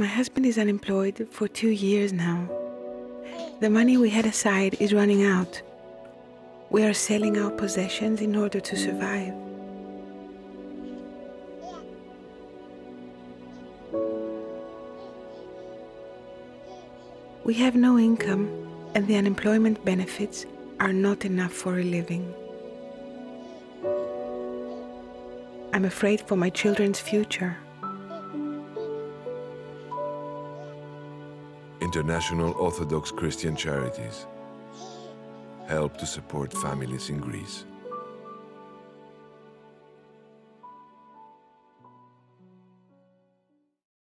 My husband is unemployed for two years now. The money we had aside is running out. We are selling our possessions in order to survive. We have no income, and the unemployment benefits are not enough for a living. I'm afraid for my children's future. International Orthodox Christian Charities help to support families in Greece.